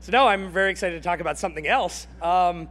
So no, I'm very excited to talk about something else, um,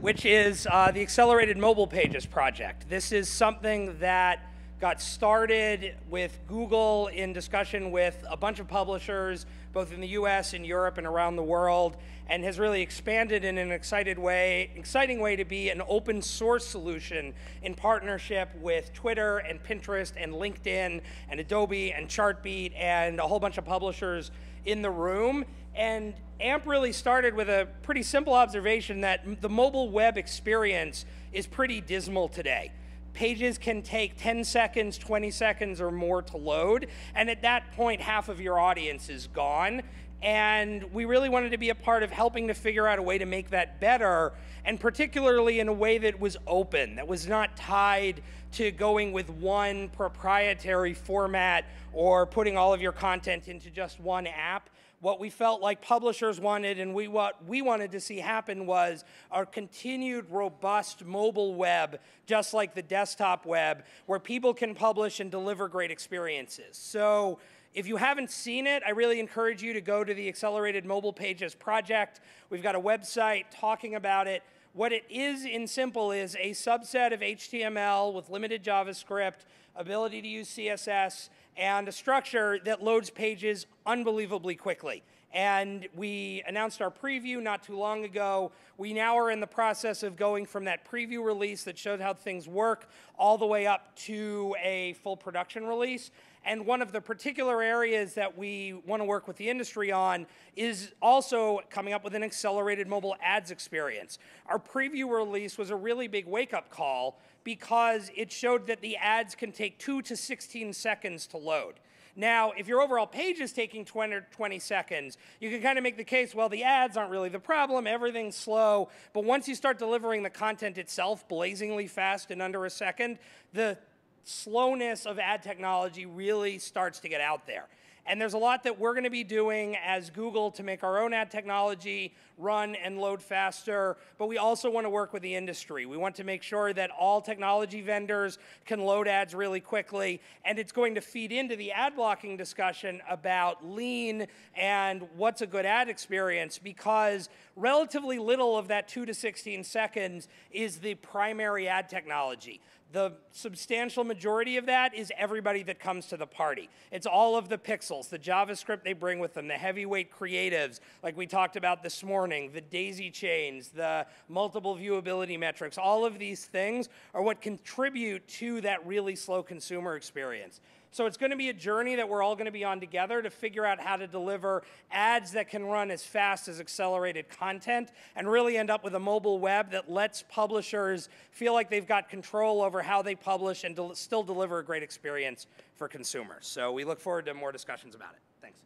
which is uh, the Accelerated Mobile Pages project. This is something that got started with Google in discussion with a bunch of publishers, both in the US and Europe and around the world, and has really expanded in an excited way, exciting way to be an open source solution in partnership with Twitter and Pinterest and LinkedIn and Adobe and Chartbeat and a whole bunch of publishers in the room. And AMP really started with a pretty simple observation that the mobile web experience is pretty dismal today pages can take 10 seconds, 20 seconds, or more to load. And at that point, half of your audience is gone. And we really wanted to be a part of helping to figure out a way to make that better, and particularly in a way that was open, that was not tied to going with one proprietary format or putting all of your content into just one app what we felt like publishers wanted and we, what we wanted to see happen was a continued robust mobile web, just like the desktop web, where people can publish and deliver great experiences. So if you haven't seen it, I really encourage you to go to the Accelerated Mobile Pages project. We've got a website talking about it. What it is in simple is a subset of HTML with limited JavaScript, ability to use CSS, and a structure that loads pages unbelievably quickly. And we announced our preview not too long ago. We now are in the process of going from that preview release that showed how things work all the way up to a full production release. And one of the particular areas that we want to work with the industry on is also coming up with an accelerated mobile ads experience. Our preview release was a really big wake up call because it showed that the ads can take 2 to 16 seconds to load. Now, if your overall page is taking 20 or 20 seconds, you can kind of make the case, well, the ads aren't really the problem, everything's slow. But once you start delivering the content itself blazingly fast in under a second, the slowness of ad technology really starts to get out there. And there's a lot that we're going to be doing as Google to make our own ad technology run and load faster, but we also want to work with the industry. We want to make sure that all technology vendors can load ads really quickly, and it's going to feed into the ad blocking discussion about lean and what's a good ad experience because relatively little of that 2 to 16 seconds is the primary ad technology. The substantial majority of that is everybody that comes to the party. It's all of the pixels, the JavaScript they bring with them, the heavyweight creatives, like we talked about this morning, the daisy chains, the multiple viewability metrics. All of these things are what contribute to that really slow consumer experience. So it's going to be a journey that we're all going to be on together to figure out how to deliver ads that can run as fast as accelerated content and really end up with a mobile web that lets publishers feel like they've got control over how they publish and del still deliver a great experience for consumers. So we look forward to more discussions about it. Thanks.